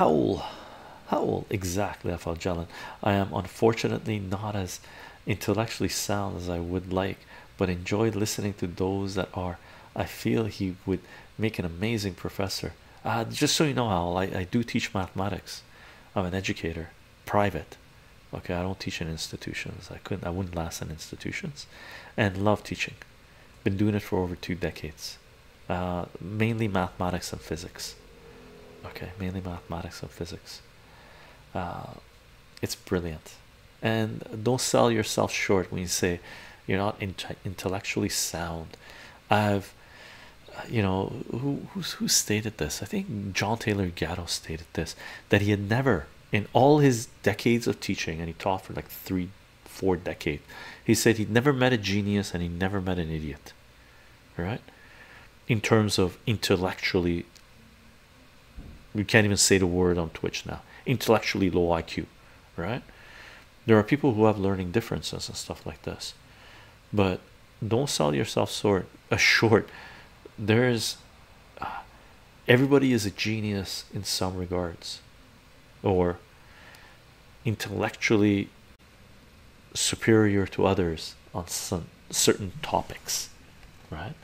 how old how old exactly Jalen I am. Unfortunately not as intellectually sound as I would like but enjoyed listening to those that are I feel he would make an amazing professor. Uh, just so you know how I, I do teach mathematics. I'm an educator private. Okay I don't teach in institutions. I couldn't I wouldn't last in institutions. And love teaching. Been doing it for over two decades. Uh, mainly mathematics and physics okay mainly mathematics and physics. Uh, it's brilliant. And don't sell yourself short when you say you're not intellectually sound. I've you know who who stated this? I think John Taylor Gatto stated this that he had never in all his decades of teaching and he taught for like three four decades he said he'd never met a genius and he never met an idiot. Right? In terms of intellectually we can't even say the word on Twitch now. Intellectually low IQ right? There are people who have learning differences and stuff like this. But don't sell yourself short a short. There's uh, everybody is a genius in some regards. Or intellectually superior to others on some certain topics right